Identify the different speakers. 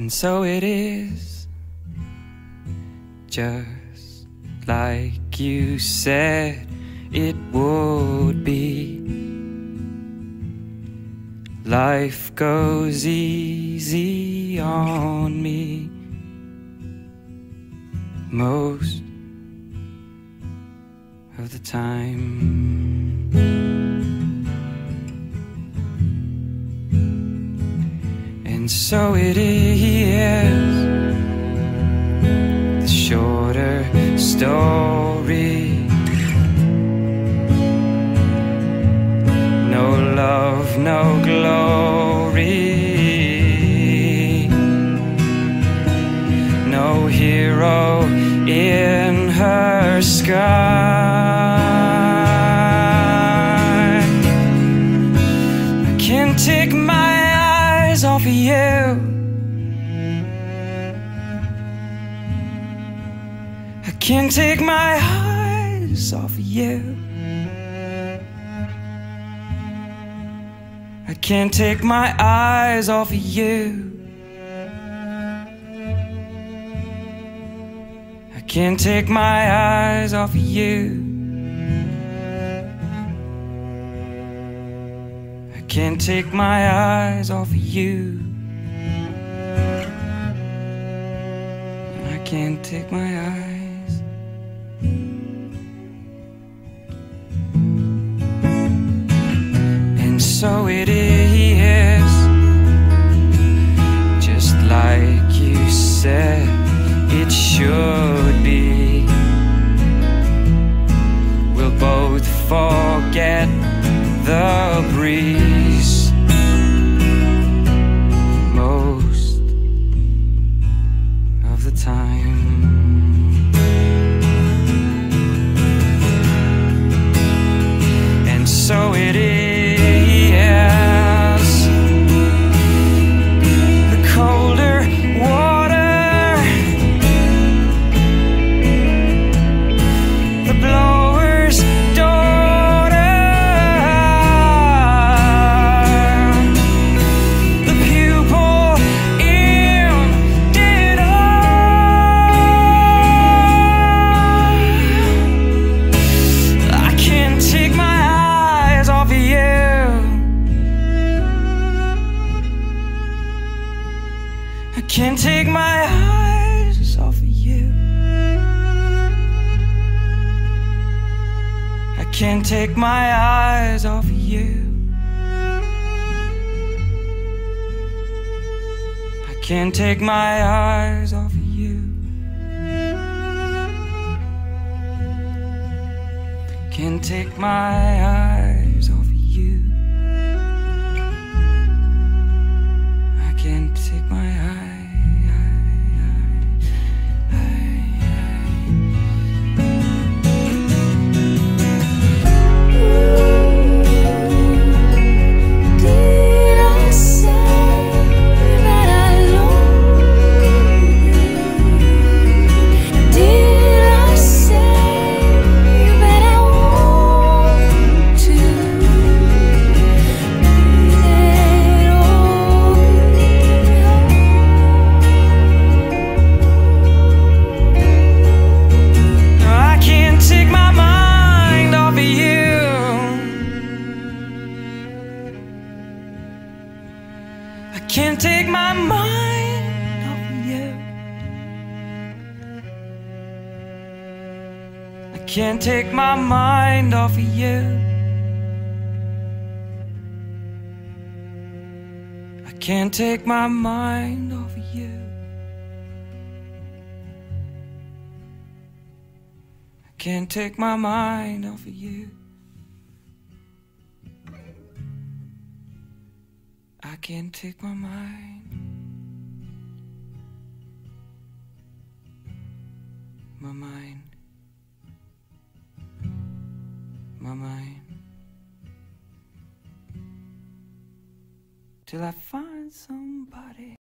Speaker 1: And so it is, just like you said it would be. Life goes easy on me most of the time. And so it is the shorter story. No love, no glory. No hero in her sky. You. I can't take my eyes off of you. I can't take my eyes off of you. I can't take my eyes off of you. Can't take my eyes off of you. I can't take my eyes. And so it is, just like you said it should be. We'll both forget the breeze can't take my eyes off of you. I can't take my eyes off of you. I can't take my eyes off of you. Can't take my eyes off of you. I can't take my can't take my mind off of you. I can't take my mind off of you. I can't take my mind off of you. I can't take my mind off of you. Can't take my mind. My mind. My mind. Till I find somebody.